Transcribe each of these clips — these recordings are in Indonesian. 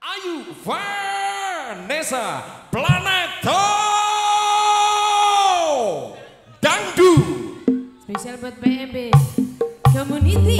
Ayu Vanessa Planeto. Dangdu. Spesial buat PMB Community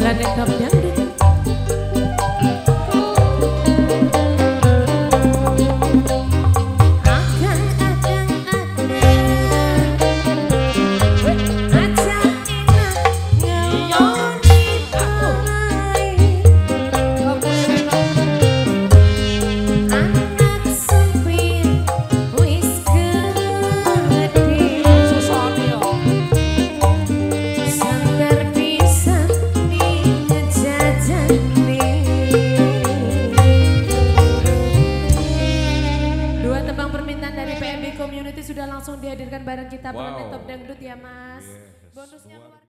planeta Blanco. Terusnya